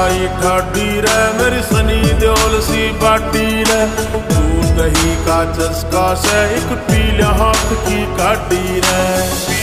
आई ठाडी रे, मेरी सनी देओल सी बाटी रे। तू दही का चस्का से एक पीला हाथ की काटी रे।